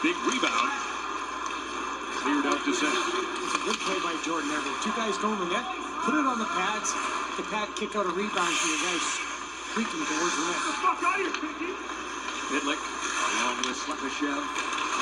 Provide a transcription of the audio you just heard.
Big rebound. Cleared out to center. It's a good play by Jordan there. Two guys going in the net. Put it on the pads. The pad kick out a rebound for your guys creaking towards the net. Pitlick, along with Slepyshev.